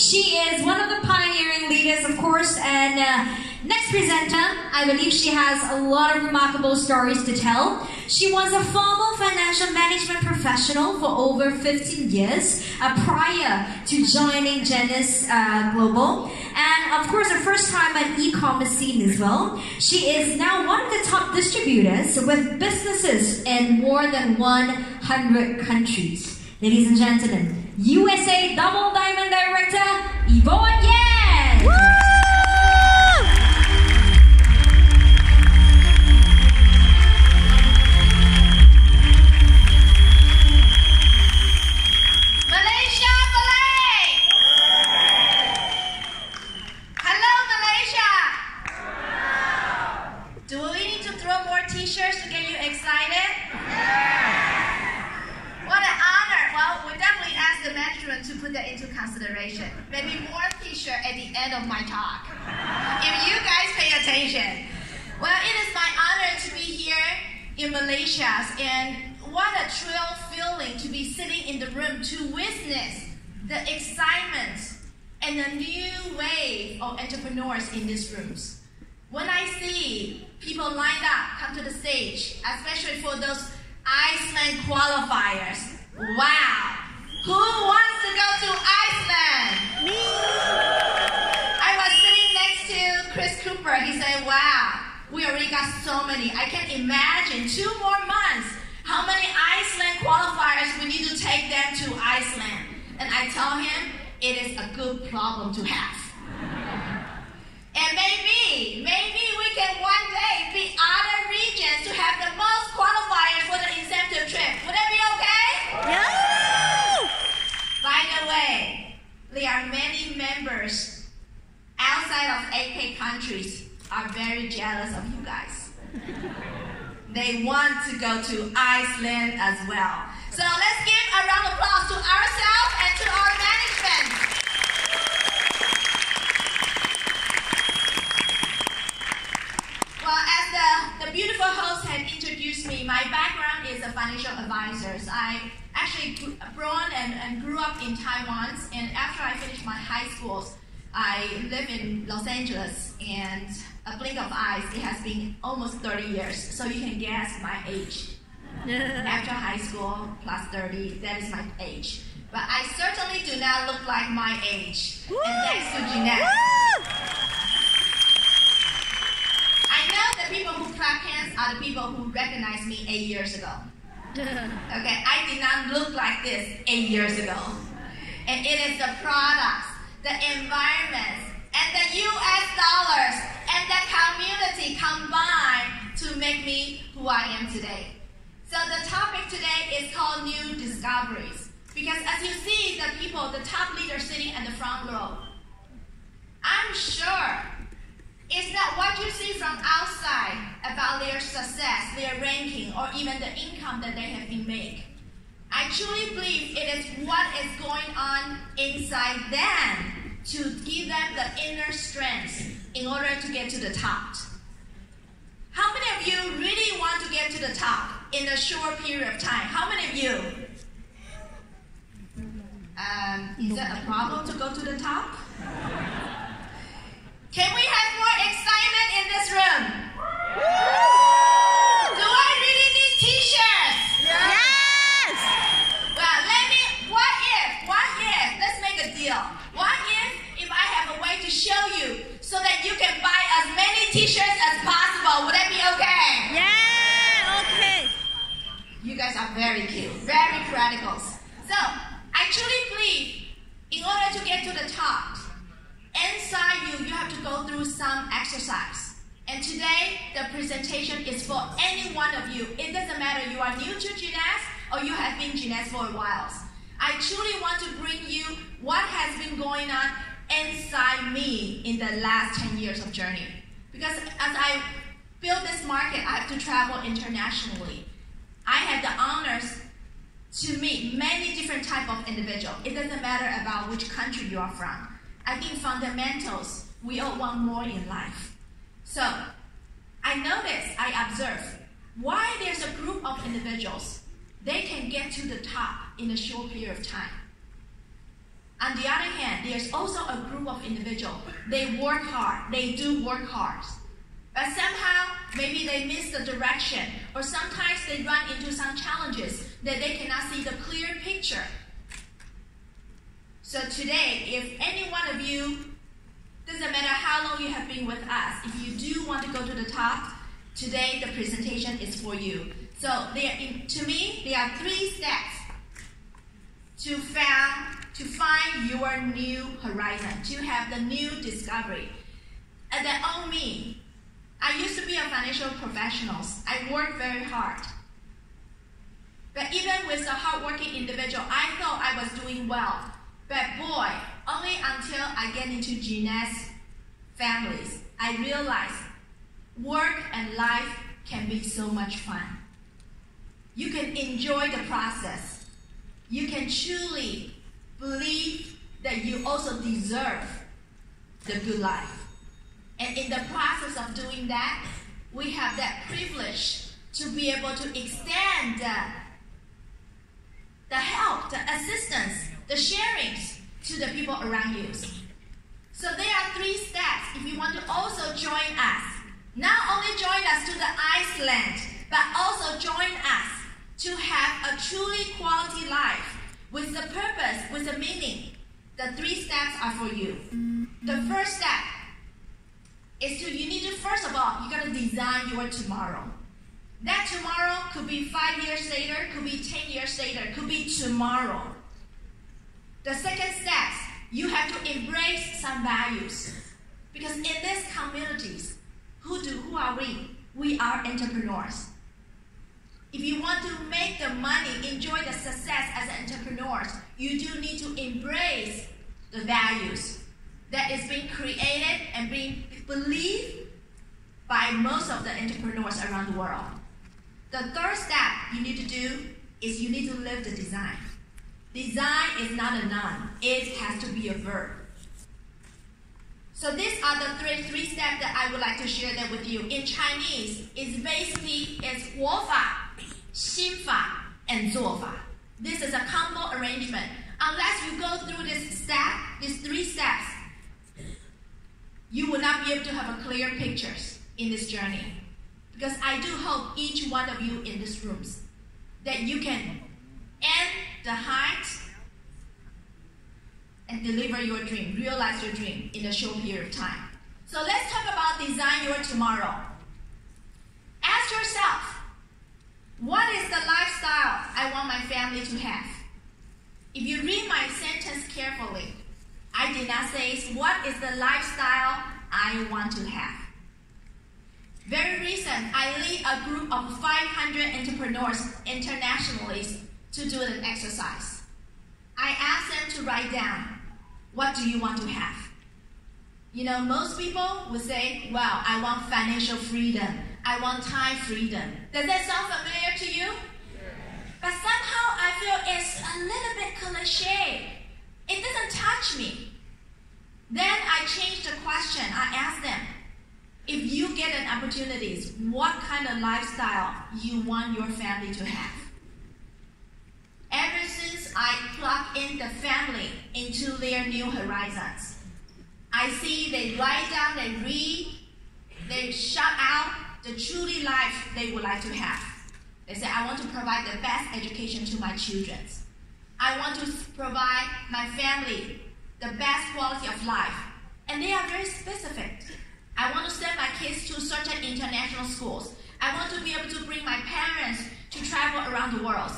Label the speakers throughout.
Speaker 1: She is one of the pioneering leaders, of course, and uh, next presenter, I believe she has a lot of remarkable stories to tell. She was a former financial management professional for over 15 years uh, prior to joining Jeunesse uh, Global. And of course, her first time at e-commerce scene as well. She is now one of the top distributors with businesses in more than 100 countries. Ladies and gentlemen, USA Double Diamond Director, Yvonne
Speaker 2: Yen! What a thrill feeling to be sitting in the room to witness the excitement and the new wave of entrepreneurs in these rooms. When I see people lined up come to the stage, especially for those Iceland qualifiers, wow! Who wants to go to Iceland? Me! I was sitting next to Chris Cooper. He said, wow, we already got so many. I can't imagine two more months how many Iceland qualifiers we need to take them to Iceland. And I tell him, it is a good problem to have. And maybe, maybe we can one day be other regions to have the most qualifiers for the incentive trip. Would that be okay? Yeah! By the way, there are many members outside of APEC countries are very jealous of you guys. They want to go to Iceland as well. So let's give a round of applause to ourselves and to our management. Well, as the, the beautiful host had introduced me, my background is a financial advisor. I actually grew, born and, and grew up in Taiwan, and after I finished my high schools, I live in Los Angeles, and a blink of eyes, it has been almost 30 years. So you can guess my age. After high school, plus 30, that is my age. But I certainly do not look like my age. And thanks to Jeunesse. I know the people who clap hands are the people who recognized me eight years ago. Okay, I did not look like this eight years ago. And it is the products, the environments, and the US dollars and the community combined to make me who I am today. So the topic today is called New Discoveries. Because as you see the people, the top leaders sitting at the front row, I'm sure it's not what you see from outside about their success, their ranking, or even the income that they have been made. I truly believe it is what is going on inside them them the inner strength in order to get to the top. How many of you really want to get to the top in a short period of time? How many of you? Um, is that a problem to go to the top? Can we have more excitement in this room? Do I really need t-shirts?
Speaker 3: Yes!
Speaker 2: Well, let me. What if? What if? Let's make a deal. What if if I have a way to show you you can buy as many T-shirts as possible? Would that be okay?
Speaker 3: Yeah, okay.
Speaker 2: You guys are very cute, very practical. So I truly believe, in order to get to the top, inside you you have to go through some exercise. And today the presentation is for any one of you. It doesn't matter you are new to Jeunesse or you have been Jeunesse for a while. I truly want to bring you what has been going on inside me in the last 10 years of journey. Because as I build this market, I have to travel internationally. I had the honors to meet many different type of individual. It doesn't matter about which country you are from. I think fundamentals, we all want more in life. So I notice, I observe, why there's a group of individuals, they can get to the top in a short period of time. On the other hand, there's also a group of individuals. They work hard. They do work hard. But somehow, maybe they miss the direction, or sometimes they run into some challenges that they cannot see the clear picture. So today, if any one of you, doesn't matter how long you have been with us, if you do want to go to the top, today the presentation is for you. So there, to me, there are three steps to found to find your new horizon, to have the new discovery. And then on me, I used to be a financial professional. I worked very hard. But even with a hardworking individual, I thought I was doing well. But boy, only until I get into Jeunesse's families, I realized work and life can be so much fun. You can enjoy the process. You can truly believe that you also deserve the good life. And in the process of doing that, we have that privilege to be able to extend uh, the help, the assistance, the sharings to the people around you. So there are three steps if you want to also join us. Not only join us to the Iceland, but also join us to have a truly quality life with the purpose, with the meaning. The three steps are for you. The first step is to you need to first of all you gotta design your tomorrow. That tomorrow could be five years later, could be ten years later, could be tomorrow. The second step, you have to embrace some values. Because in these communities, who do who are we? We are entrepreneurs. If you want to make the money, enjoy the success as entrepreneurs, you do need to embrace the values that is being created and being believed by most of the entrepreneurs around the world. The third step you need to do is you need to live the design. Design is not a noun, it has to be a verb. So these are the three, three steps that I would like to share that with you. In Chinese, it's basically it's 活法,心法, and 做法. This is a combo arrangement. Unless you go through this step, these three steps, you will not be able to have a clear pictures in this journey. Because I do hope each one of you in this rooms that you can end the height and deliver your dream, realize your dream in a short period of time. So let's talk about design your tomorrow. Ask yourself, what is the lifestyle I want my family to have? If you read my sentence carefully, I did not say what is the lifestyle I want to have. Very recent, I lead a group of 500 entrepreneurs internationally to do an exercise. I asked them to write down, what do you want to have? You know, most people would say, well, I want financial freedom. I want time freedom. Does that sound familiar to you? But somehow I feel it's a little bit cliche. It doesn't touch me. Then I changed the question. I asked them, if you get an opportunity, what kind of lifestyle you want your family to have? Ever since I plug in the family into their new horizons, I see they write down, they read, they shout out the truly life they would like to have. They say, I want to provide the best education to my children. I want to provide my family the best quality of life. And they are very specific. I want to send my kids to certain international schools. I want to be able to bring my parents to travel around the world.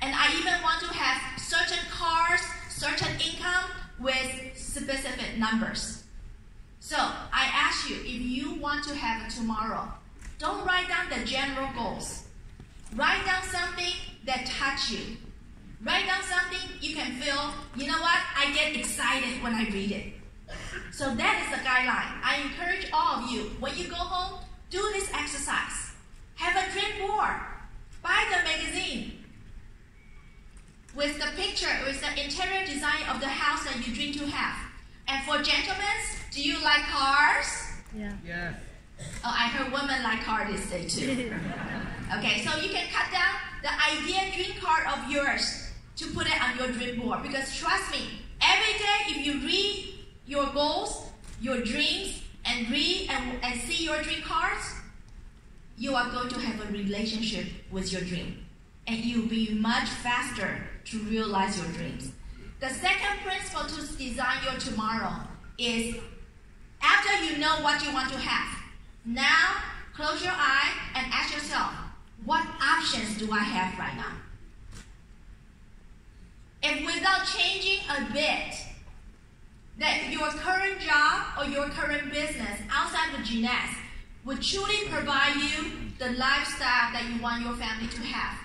Speaker 2: And I even want to have certain cars, certain income with specific numbers. So I ask you, if you want to have a tomorrow, don't write down the general goals. Write down something that touch you. Write down something you can feel, you know what, I get excited when I read it. So that is the guideline. I encourage all of you, when you go home, do this exercise. Have a dream board. Buy the magazine. With the picture, with the interior design of the house that you dream to have. And for gentlemen, do you like cars?
Speaker 3: Yeah.
Speaker 4: Yes.
Speaker 2: Oh, I heard women like this day too. okay, so you can cut down the idea dream card of yours to put it on your dream board. Because trust me, every day if you read your goals, your dreams, and read and, and see your dream cards, you are going to have a relationship with your dream. And you'll be much faster to realize your dreams. The second principle to design your tomorrow is after you know what you want to have, now close your eye and ask yourself, what options do I have right now? If without changing a bit, that your current job or your current business outside of Jeunesse would truly provide you the lifestyle that you want your family to have.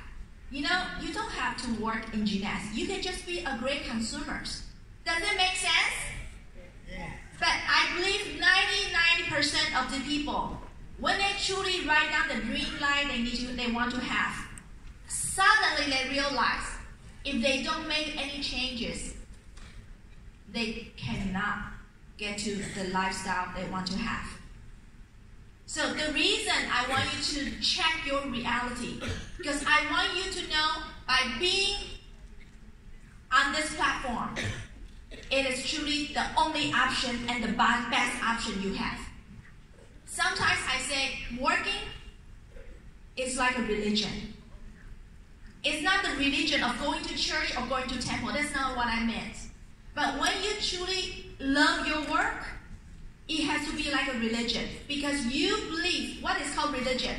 Speaker 2: You know, you don't have to work in Jeunesse. You can just be a great consumer. Does it make sense? But I believe 90 90% of the people, when they truly write down the dream life they need to, they want to have, suddenly they realize if they don't make any changes, they cannot get to the lifestyle they want to have. So the reason I want you to check your reality, because I want you to know by being on this platform, it is truly the only option and the best option you have. Sometimes I say working is like a religion. It's not the religion of going to church or going to temple. That's not what I meant. But when you truly love your work, it has to be like a religion because you believe what is called religion.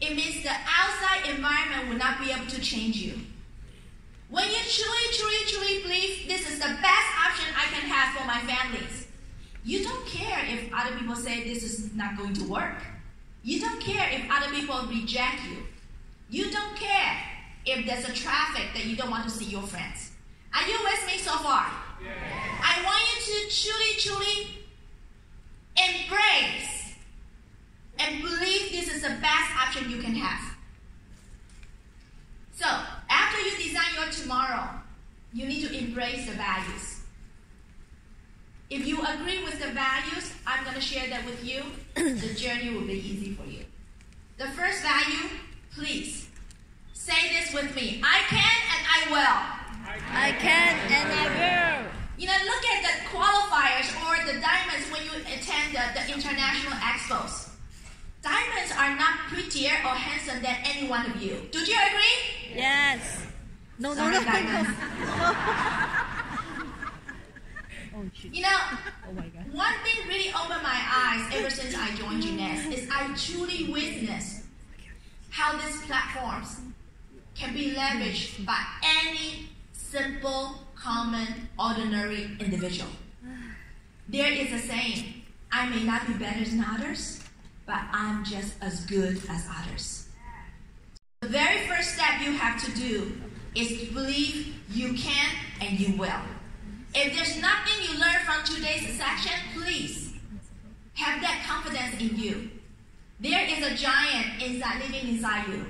Speaker 2: It means the outside environment will not be able to change you. When you truly, truly, truly believe this is the best option I can have for my families, you don't care if other people say this is not going to work. You don't care if other people reject you. You don't care if there's a traffic that you don't want to see your friends. Are you with me so far? Yeah. I want you to truly, truly embrace and believe this is the best option you can have. So, after you design your tomorrow, you need to embrace the values. If you agree with the values, I'm going to share that with you. the journey will be easy for you. The first value, please say this with me I can and I will.
Speaker 3: I can and I will.
Speaker 2: You know, look at the qualifiers or the diamonds when you attend the, the international expos. Diamonds are not prettier or handsome than any one of you. Do you agree?
Speaker 3: Yes. No,
Speaker 2: Sorry,
Speaker 3: no, no,
Speaker 2: diamonds.
Speaker 3: oh.
Speaker 2: You know,
Speaker 3: Oh my god.
Speaker 2: one thing really opened my eyes ever since I joined Jeunesse is I truly witnessed how these platforms can be leveraged by any simple, common, ordinary individual. There is a saying, I may not be better than others, but I'm just as good as others. The very first step you have to do is to believe you can and you will. If there's nothing you learn from today's section, please have that confidence in you. There is a giant inside living inside you.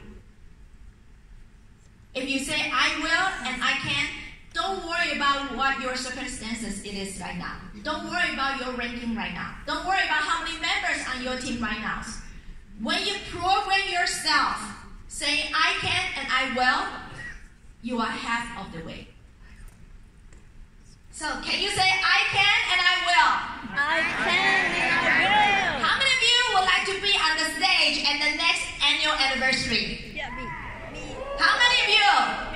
Speaker 2: If you say I will and I can, don't worry about what your circumstances it is right now. Don't worry about your ranking right now. Don't worry about how many members on your team right now. When you program yourself saying I can and I will, you are half of the way. So can you say I can and I will?
Speaker 3: I can and I will.
Speaker 2: How many of you would like to be on the stage at the next annual anniversary?
Speaker 3: Yeah, me. Me.
Speaker 2: How many of you?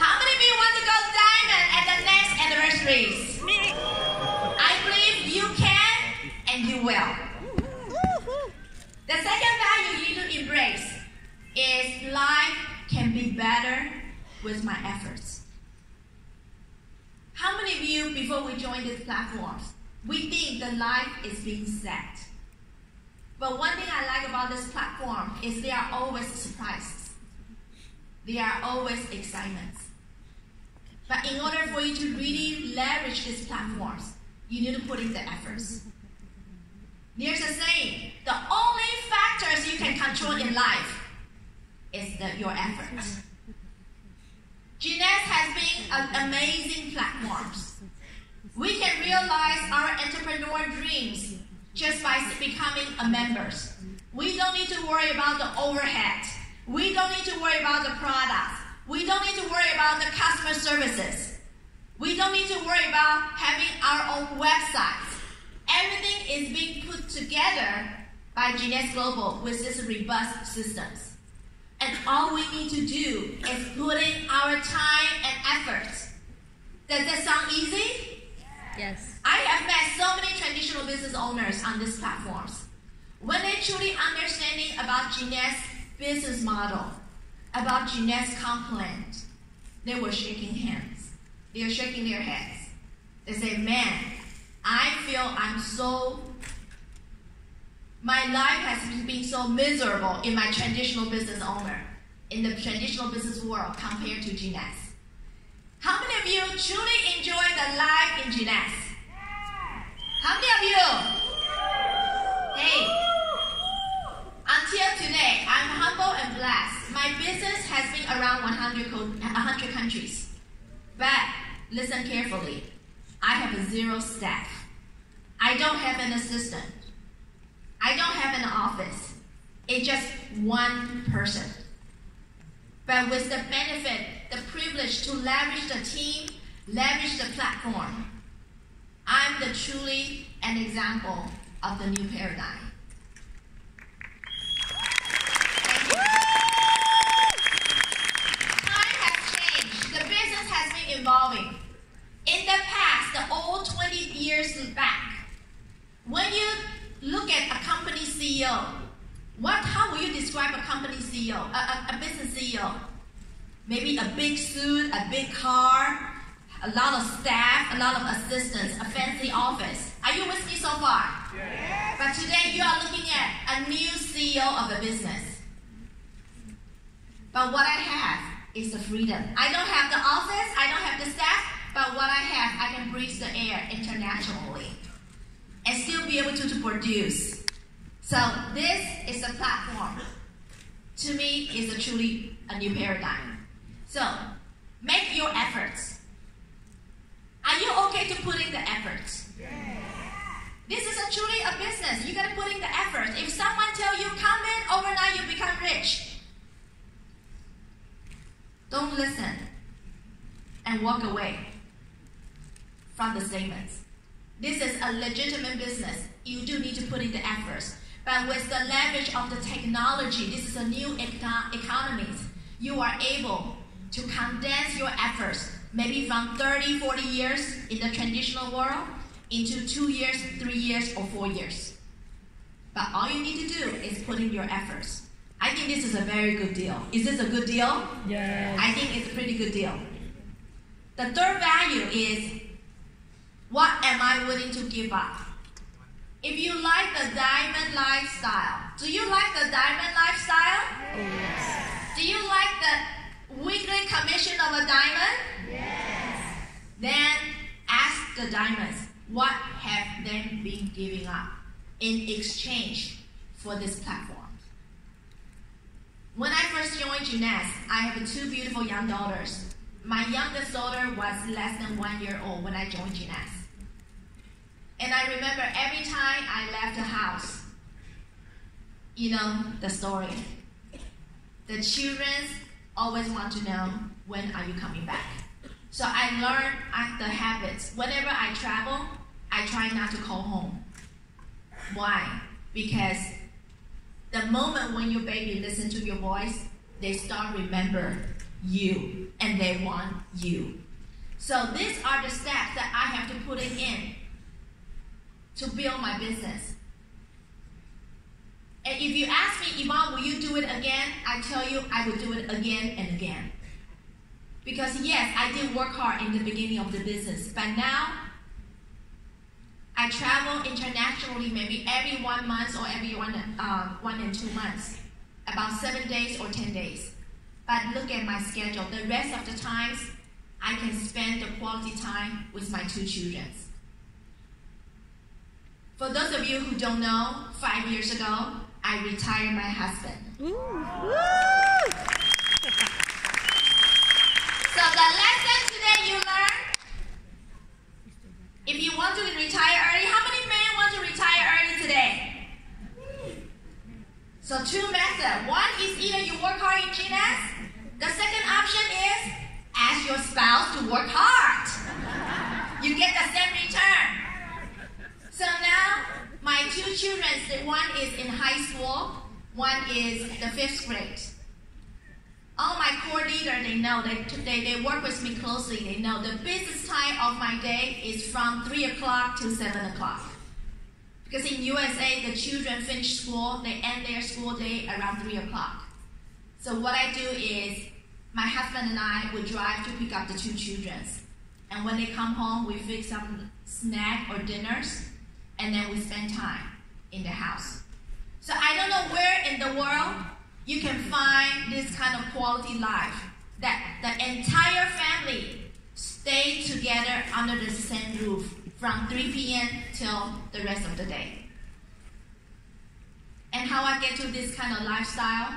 Speaker 2: How many of you want to go diamond at the next anniversaries?
Speaker 3: Me.
Speaker 2: I believe you can and you will. The second value you need to embrace is life can be better with my efforts. How many of you, before we join these platforms, we think the life is being set? But one thing I like about this platform is there are always surprises. There are always excitements. But in order for you to really leverage these platforms, you need to put in the efforts. There's a saying: the only factors you can control in life is the, your efforts. Jeunesse has been an amazing platform. We can realize our entrepreneur dreams just by becoming a members. We don't need to worry about the overhead. We don't need to worry about the products. We don't need to worry about the customer services. We don't need to worry about having our own websites. Everything is being put together by Jeunesse Global with this robust systems. And all we need to do is put in our time and effort. Does that sound easy?
Speaker 3: Yes.
Speaker 2: I have met so many traditional business owners on these platforms. When they truly understanding about Genius business model, about Jeunesse's complaint, they were shaking hands. They were shaking their heads. They say, man, I feel I'm so my life has been so miserable in my traditional business owner, in the traditional business world compared to Jeunesse. How many of you truly enjoy the life in Jeunesse? How many of you? Hey, until today, I'm humble and blessed. My business has been around 100, co- 100 countries. But listen carefully. I have a zero staff. I don't have an assistant. I don't have an office. It's just one person. But with the benefit, the privilege to leverage the team, leverage the platform, I'm the truly an example of the new paradigm. Thank you. Time has changed. The business has been evolving. In the past, the old 20 years back, when you look at a company CEO, what, how will you describe a company CEO, a, a, a business CEO? Maybe a big suit, a big car, a lot of staff, a lot of assistants, a fancy office. Are you with me so far? Yes. But today you are looking at a new CEO of a business. But what I have is the freedom. I don't have the office, I don't have the staff, but what I have, I can breathe the air internationally and still be able to, to produce. So this is a platform. To me, is a truly a new paradigm. So make your efforts. Are you okay to put in the efforts? This is a truly a business. You gotta put in the effort. If someone tell you come in overnight, you become rich. Don't listen and walk away from the statements. This is a legitimate business. You do need to put in the efforts. But with the leverage of the technology, this is a new eco- economy. You are able to condense your efforts, maybe from 30, 40 years in the traditional world, into two years, three years, or four years. But all you need to do is put in your efforts. I think this is a very good deal. Is this a good deal?
Speaker 3: Yes.
Speaker 2: I think it's a pretty good deal. The third value is what am I willing to give up? If you like the diamond lifestyle, do you like the diamond lifestyle? Yes. Do you like the weekly commission of a diamond? Yes. Then ask the diamonds, what have they been giving up in exchange for this platform? When I first joined Jeunesse, I have two beautiful young daughters. My youngest daughter was less than one year old when I joined Jeunesse. And I remember every time I left the house, you know the story. The children always want to know when are you coming back. So I learned the habits. Whenever I travel, I try not to call home. Why? Because the moment when your baby listen to your voice, they start remember you and they want you. So these are the steps that I have to put in to build my business. And if you ask me, Yvonne, will you do it again? I tell you, I will do it again and again. Because yes, I did work hard in the beginning of the business, but now I travel internationally maybe every one month or every one, uh, one and two months, about seven days or ten days. But look at my schedule. The rest of the times, I can spend the quality time with my two children. For those of you who don't know, five years ago, I retired my husband. So the lesson today you learned, if you want to retire early, how many men want to retire early today? So two methods. One is either you work hard in Jeunesse. The second option is ask your spouse to work hard. You get the same return. So now children. The one is in high school, one is the fifth grade. All my core leader, they know, they, they, they work with me closely. They know the business time of my day is from 3 o'clock to 7 o'clock. Because in USA, the children finish school, they end their school day around 3 o'clock. So what I do is, my husband and I would drive to pick up the two children. And when they come home, we fix some snack or dinners, and then we spend time in the house. So I don't know where in the world you can find this kind of quality life that the entire family stay together under the same roof from 3 p.m. till the rest of the day. And how I get to this kind of lifestyle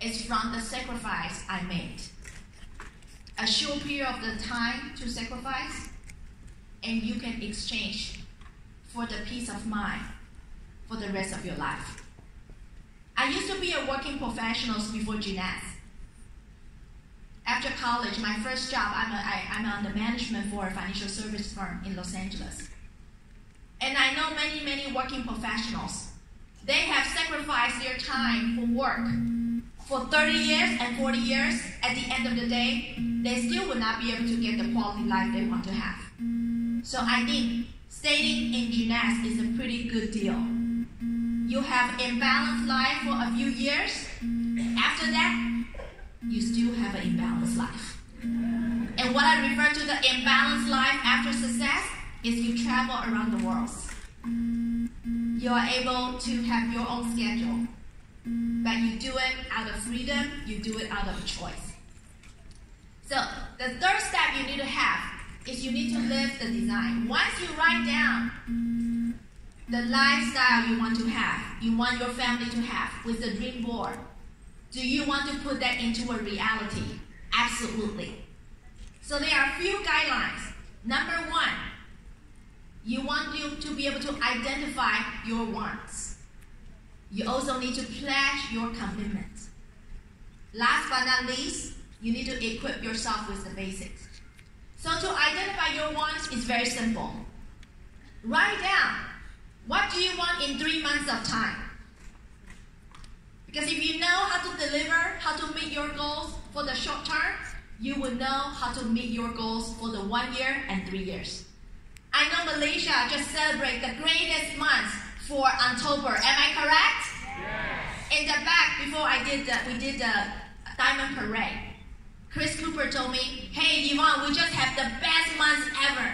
Speaker 2: is from the sacrifice I made. A short period of the time to sacrifice, and you can exchange for the peace of mind for the rest of your life. I used to be a working professional before Jeunesse. After college, my first job, I'm, a, I, I'm on the management for a financial service firm in Los Angeles. And I know many, many working professionals. They have sacrificed their time for work for 30 years and 40 years. At the end of the day, they still will not be able to get the quality life they want to have. So I think staying in Jeunesse is a pretty good deal. You have an imbalanced life for a few years. After that, you still have an imbalanced life. And what I refer to the imbalanced life after success is you travel around the world. You are able to have your own schedule, but you do it out of freedom, you do it out of choice. So, the third step you need to have is you need to live the design. Once you write down the lifestyle you want to have, you want your family to have with the dream board, do you want to put that into a reality? Absolutely. So there are a few guidelines. Number one, you want you to be able to identify your wants. You also need to pledge your commitment. Last but not least, you need to equip yourself with the basics. So to identify your wants is very simple. Write down what do you want in three months of time. Because if you know how to deliver, how to meet your goals for the short term, you will know how to meet your goals for the one year and three years. I know Malaysia just celebrate the greatest month for October. Am I correct? Yes. In the back, before I did the, we did the diamond parade. Chris Cooper told me, "Hey, Yvonne, we just have the best month ever."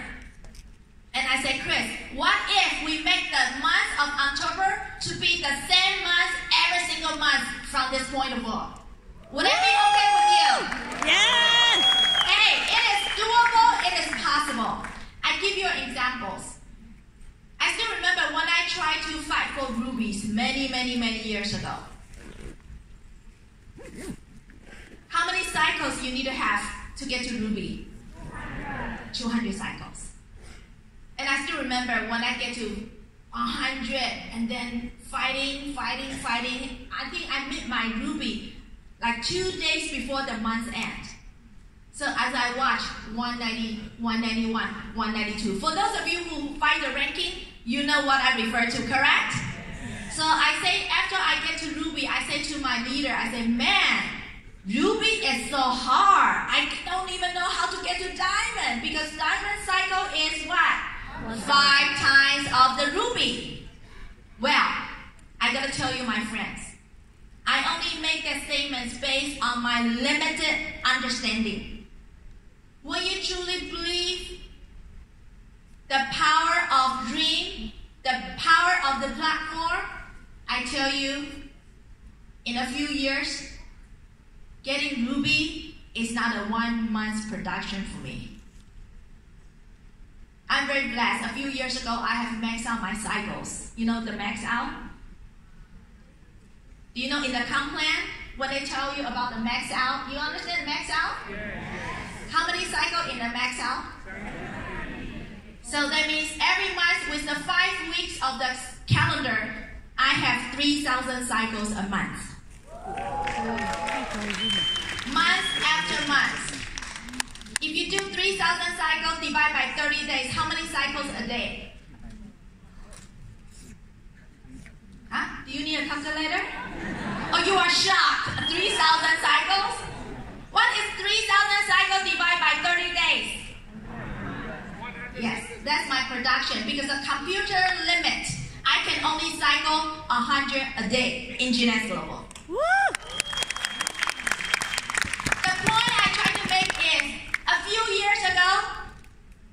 Speaker 2: And I said, Chris, what if we make the month of October to be the same month every single month from this point forward? Would that be okay with you?
Speaker 3: Yes!
Speaker 2: Hey, it is doable, it is possible. I give you examples. I still remember when I tried to fight for rubies many, many, many years ago. How many cycles you need to have to get to ruby? 200 cycles. And I still remember when I get to 100 and then fighting, fighting, fighting. I think I met my ruby like two days before the month end. So as I watch 190, 191, 192. For those of you who find the ranking, you know what I refer to, correct? So I say after I get to Ruby, I say to my leader, I say, man, Ruby is so hard. I don't even know how to get to Diamond because Diamond cycle is what? Five times of the ruby. Well, I gotta tell you, my friends, I only make that statements based on my limited understanding. Will you truly believe the power of dream, the power of the platform? I tell you, in a few years, getting Ruby is not a one month production for me. I'm very blessed. A few years ago, I have maxed out my cycles. You know the max out? Do you know in the comp plan, when they tell you about the max out, you understand max out? Yes. How many cycles in the max out? So that means every month with the five weeks of the calendar, I have 3,000 cycles a month. Month after month. If you do 3,000 cycles divided by 30 days, how many cycles a day? Huh? Do you need a calculator? Or you are shocked? 3,000 cycles? What is 3,000 cycles divided by 30 days? Yes, that's my production because the computer limit, I can only cycle 100 a day in Jeunesse Global. The point I try to make is a few years ago,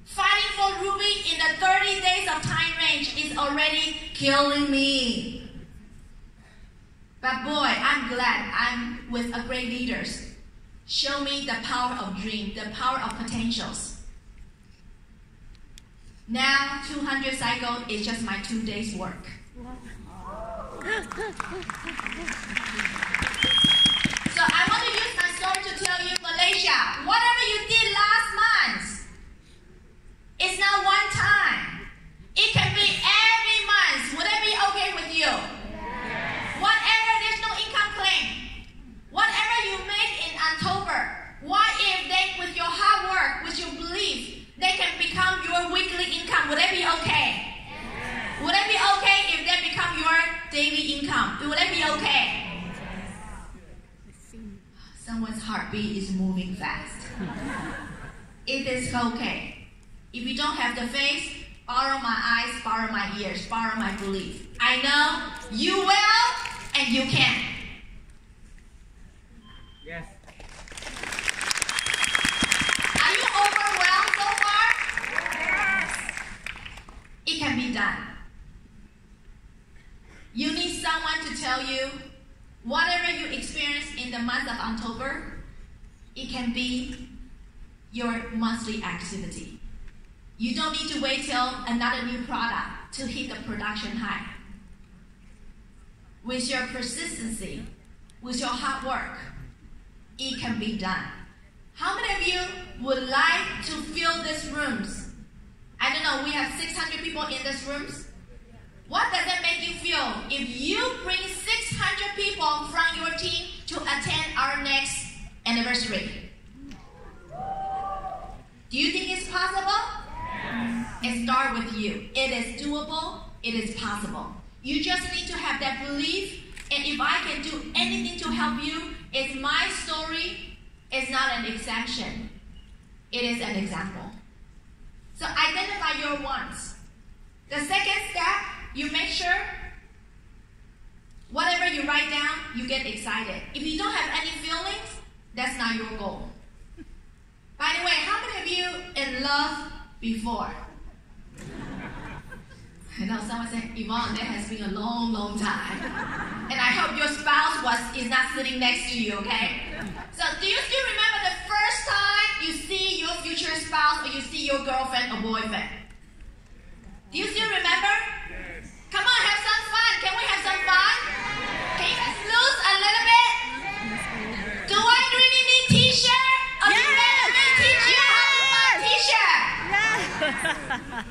Speaker 2: fighting for Ruby in the 30 days of time range is already killing me. But boy, I'm glad I'm with a great leaders. Show me the power of dream, the power of potentials. Now 200 cycle is just my two days work. So I want to use my story to tell you, Malaysia, whatever you did last month, it's not one time. It can be every month. Would that be okay with you? Whatever additional income claim, whatever you make in October, what if they, with your hard work, with your belief, they can become your weekly income? Would that be okay? Would that be okay if they become your daily income? Would that be okay? Someone's heartbeat is moving fast. it is okay. If you don't have the faith, borrow my eyes, borrow my ears, borrow my belief. I know you will and you can.
Speaker 4: Yes.
Speaker 2: Are you overwhelmed so far? It can be done. You need someone to tell you whatever you experience in the month of October, it can be your monthly activity. You don't need to wait till another new product to hit the production high. With your persistency, with your hard work, it can be done. How many of you would like to fill these rooms? I don't know, we have 600 people in these rooms. What does that make you feel if you bring 600 people from your team to attend our next anniversary? Do you think it's possible? It starts with you. It is doable. It is possible. You just need to have that belief. And if I can do anything to help you, it's my story. It's not an exception. It is an example. So identify your wants. The second step, you make sure whatever you write down, you get excited. If you don't have any feelings, that's not your goal. By the way, how many of you in love before? I know someone said, Yvonne, that has been a long, long time. And I hope your spouse was is not sitting next to you, okay? So do you still remember the first time you see your future spouse or you see your girlfriend or boyfriend? Do you still remember? Come on, have some fun. Can we have some fun? Can you just lose a little bit? Do I really need t-shirt? Or you
Speaker 3: Yes!
Speaker 2: let me teach you how to buy t-shirt?
Speaker 3: Yeah.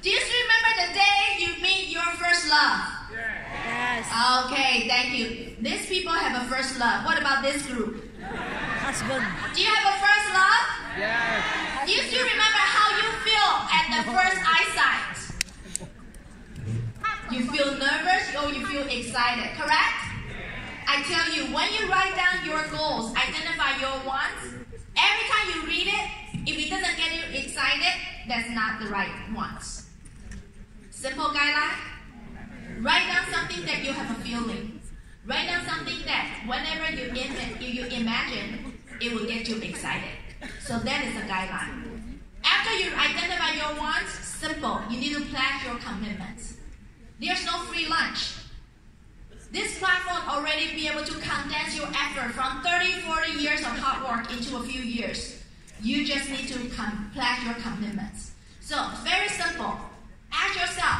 Speaker 2: Do you still remember the day you meet your first love?
Speaker 3: yes.
Speaker 2: Okay, thank you. These people have a first love. What about this group?
Speaker 3: Husband.
Speaker 2: Do you have a first love?
Speaker 4: Yes.
Speaker 2: Do you still remember how you feel at the first eyesight? You feel nervous or you feel excited, correct? I tell you, when you write down your goals, identify your wants, every time you read it, if it doesn't get you excited, that's not the right wants. Simple guideline. Write down something that you have a feeling. Write down something that whenever you, im- you imagine, it will get you excited. So that is a guideline. After you identify your wants, simple. You need to pledge your commitments. There's no free lunch. This platform already be able to condense your effort from 30, 40 years of hard work into a few years. You just need to com- pledge your commitments. So very simple. Ask yourself,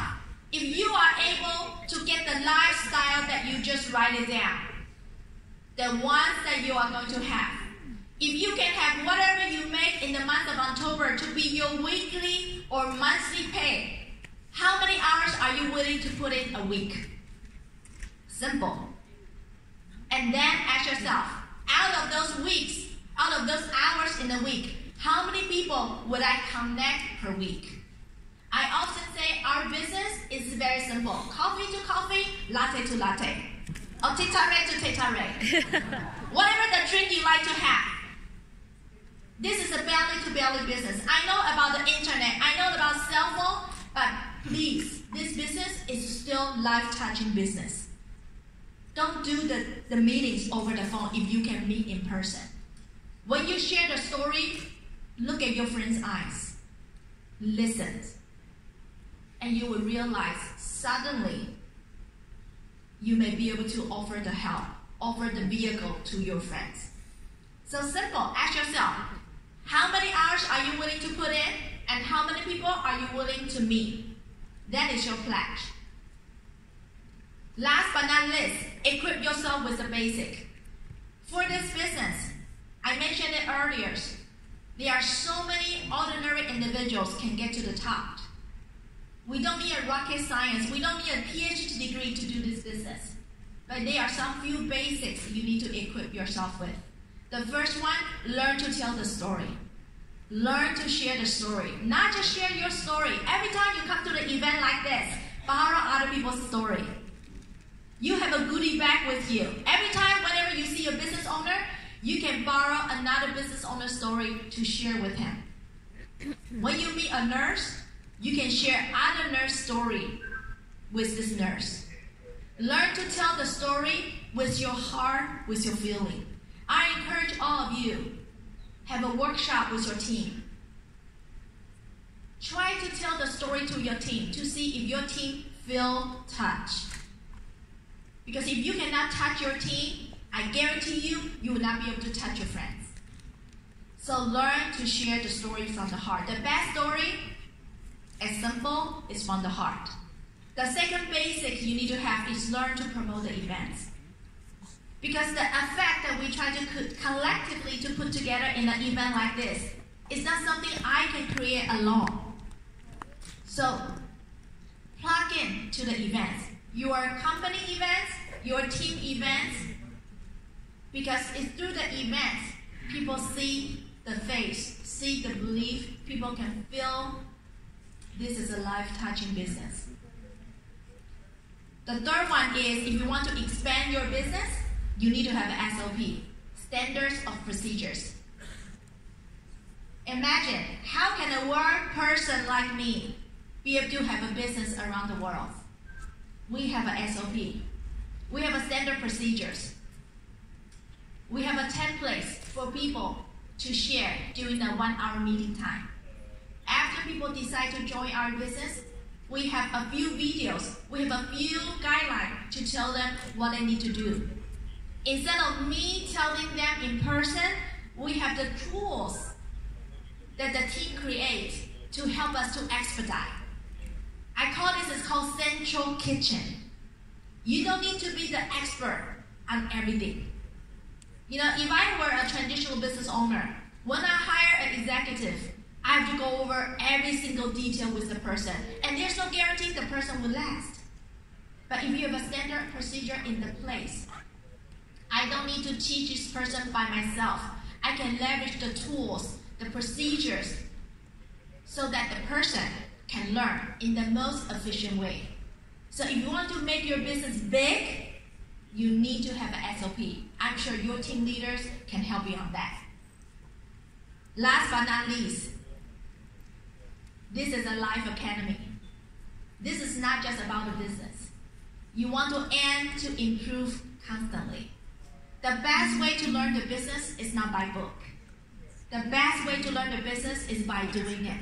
Speaker 2: if you are able to get the lifestyle that you just write it down, the ones that you are going to have, if you can have whatever you make in the month of October to be your weekly or monthly pay, how many hours are you willing to put in a week? Simple. And then ask yourself, out of those weeks, out of those hours in the week, how many people would I connect per week? I often say our business is very simple. Coffee to coffee, latte to latte. Or titare to titare. Whatever the drink you like to have. This is a belly to belly business. I know about the internet, I know about cell phone, but please, this business is still life touching business. Don't do the, the meetings over the phone if you can meet in person. When you share the story, look at your friend's eyes, listen, and you will realize suddenly you may be able to offer the help, offer the vehicle to your friends. So simple. Ask yourself, how many hours are you willing to put in, and how many people are you willing to meet? That is your pledge. Last but not least, equip yourself with the basic. For this business, I mentioned it earlier. There are so many ordinary individuals can get to the top. We don't need a rocket science. We don't need a PhD degree to do this business. But there are some few basics you need to equip yourself with. The first one, learn to tell the story. Learn to share the story. Not just share your story. Every time you come to the event like this, borrow other people's story. You have a goodie bag with you. Every time, whenever you see a business owner, you can borrow another business owner story to share with him. When you meet a nurse, you can share other nurse story with this nurse. Learn to tell the story with your heart, with your feeling. I encourage all of you have a workshop with your team. Try to tell the story to your team to see if your team feel touched. Because if you cannot touch your team, I guarantee you, you will not be able to touch your friends. So learn to share the story from the heart. The best story, as simple, is from the heart. The second basic you need to have is learn to promote the events. Because the effect that we try to collectively to put together in an event like this is not something I can create alone. So plug in to the events. Your company events, your team events, because it's through the events people see the face, see the belief, people can feel this is a life touching business. The third one is if you want to expand your business, you need to have an SOP, standards of procedures. Imagine how can a one person like me be able to have a business around the world? We have a SOP. We have a standard procedures. We have a template for people to share during the one hour meeting time. People decide to join our business, we have a few videos, we have a few guidelines to tell them what they need to do. Instead of me telling them in person, we have the tools that the team creates to help us to expedite. I call this is called central kitchen. You don't need to be the expert on everything. You know, if I were a traditional business owner, when I hire an executive, I have to go over every single detail with the person. And there's no guarantee the person will last. But if you have a standard procedure in the place, I don't need to teach this person by myself. I can leverage the tools, the procedures, so that the person can learn in the most efficient way. So if you want to make your business big, you need to have an SOP. I'm sure your team leaders can help you on that. Last but not least, this is a life academy. This is not just about the business. You want to aim to improve constantly. The best way to learn the business is not by book. The best way to learn the business is by doing it.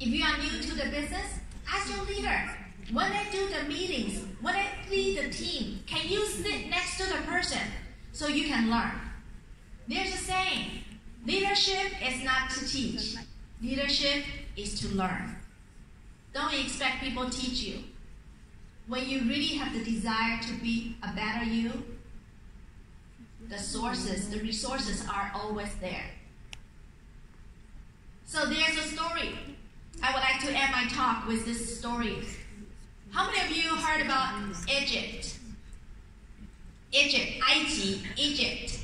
Speaker 2: If you are new to the business, ask your leader. When they do the meetings, when they lead the team, can you sit next to the person so you can learn? There's a saying leadership is not to teach, leadership is to learn. Don't expect people to teach you. When you really have the desire to be a better you, the sources, the resources are always there. So there's a story. I would like to end my talk with this story. How many of you heard about Egypt? Egypt, Egypt, Egypt.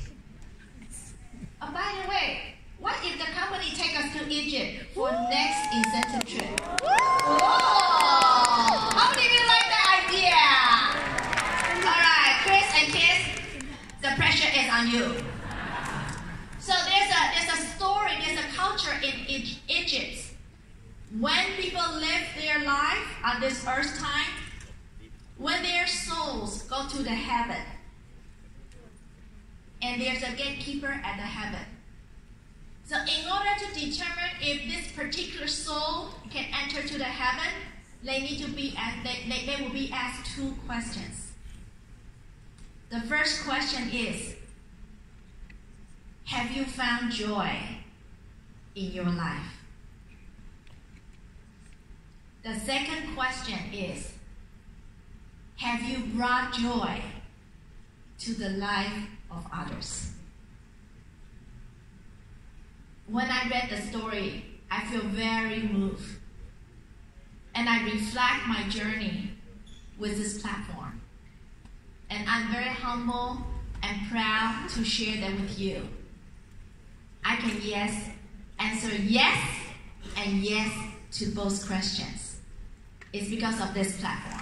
Speaker 2: Oh, by the way, what if the company take us to Egypt for next incentive trip? Oh, how of you like that idea? All right, Chris and Kiss, the pressure is on you. So there's a there's a story, there's a culture in Egypt. When people live their life on this earth time, when their souls go to the heaven, and there's a gatekeeper at the heaven so, in order to determine if this particular soul can enter to the heaven, they need to be asked, they, they, they will be asked two questions. The first question is Have you found joy in your life? The second question is Have you brought joy to the life of others? When I read the story, I feel very moved. And I reflect my journey with this platform. And I'm very humble and proud to share them with you. I can yes answer yes and yes to both questions. It's because of this platform.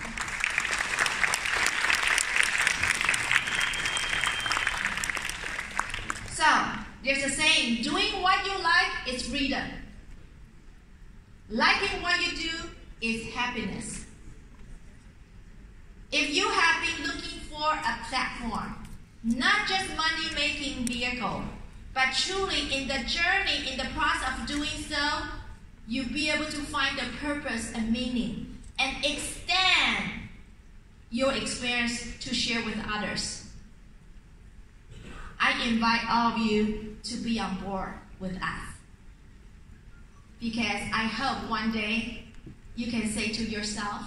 Speaker 2: So, there's a saying doing what you like is freedom. Liking what you do is happiness. If you have been looking for a platform, not just money making vehicle, but truly in the journey, in the process of doing so, you'll be able to find the purpose and meaning and extend your experience to share with others. I invite all of you to be on board with us. Because I hope one day you can say to yourself,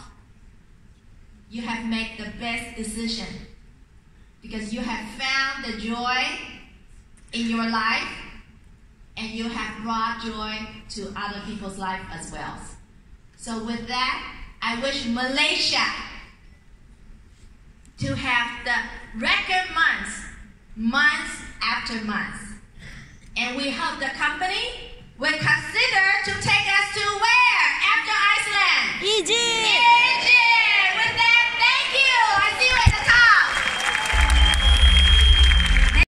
Speaker 2: you have made the best decision because you have found the joy in your life and you have brought joy to other people's life as well. So with that, I wish Malaysia to have the record months, months after months. And we hope the company will consider to take us to where after Iceland? Egypt! Egypt!